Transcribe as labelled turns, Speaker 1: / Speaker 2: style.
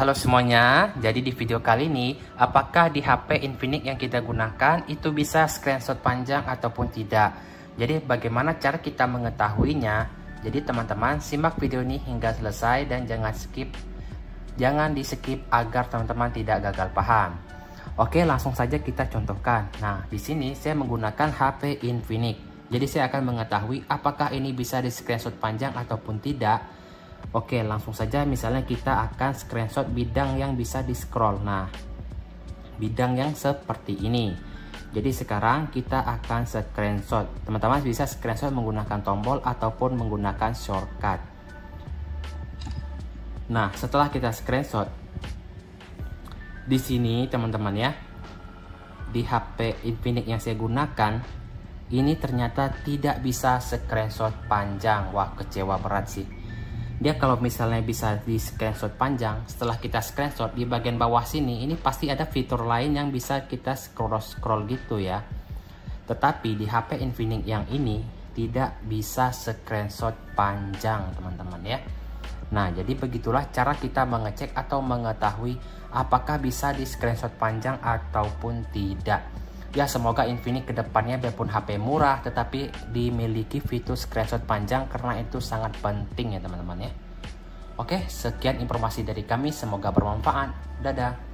Speaker 1: Halo semuanya, jadi di video kali ini apakah di HP Infinix yang kita gunakan itu bisa screenshot panjang ataupun tidak? Jadi bagaimana cara kita mengetahuinya? Jadi teman-teman simak video ini hingga selesai dan jangan skip. Jangan di skip agar teman-teman tidak gagal paham. Oke langsung saja kita contohkan. Nah di sini saya menggunakan HP Infinix. Jadi saya akan mengetahui apakah ini bisa di screenshot panjang ataupun tidak Oke langsung saja misalnya kita akan screenshot bidang yang bisa di scroll Nah bidang yang seperti ini. Jadi sekarang kita akan screenshot. Teman-teman bisa screenshot menggunakan tombol ataupun menggunakan shortcut. Nah setelah kita screenshot di sini teman-teman ya di HP Infinix yang saya gunakan ini ternyata tidak bisa screenshot panjang. Wah kecewa berat sih dia kalau misalnya bisa di screenshot panjang setelah kita screenshot di bagian bawah sini ini pasti ada fitur lain yang bisa kita scroll scroll gitu ya. Tetapi di HP Infinix yang ini tidak bisa screenshot panjang teman-teman ya. Nah jadi begitulah cara kita mengecek atau mengetahui apakah bisa di screenshot panjang ataupun tidak ya semoga Infinix ke depannya biarpun HP murah tetapi dimiliki fitur screenshot panjang karena itu sangat penting ya teman-teman ya. Oke sekian informasi dari kami. Semoga bermanfaat. Dadah